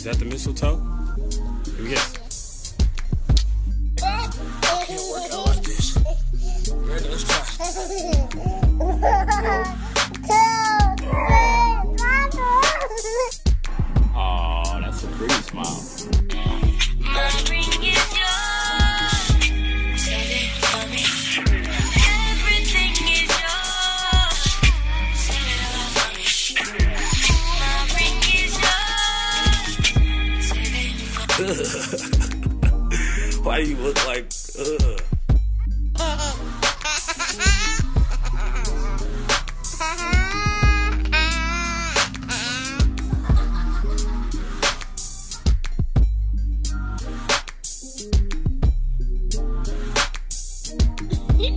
Is that the mistletoe? Let me guess. Can't work out like this. Ready? Let's try. Oh, that's a pretty smile. Why you look like? Ugh. So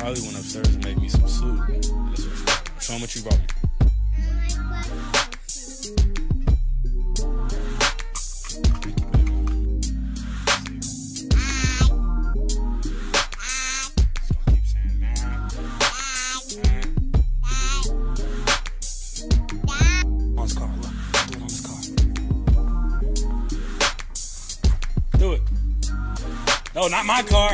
Harley went upstairs and made me some soup. That's what- Show 'em what you brought me. Do it. No, not my car.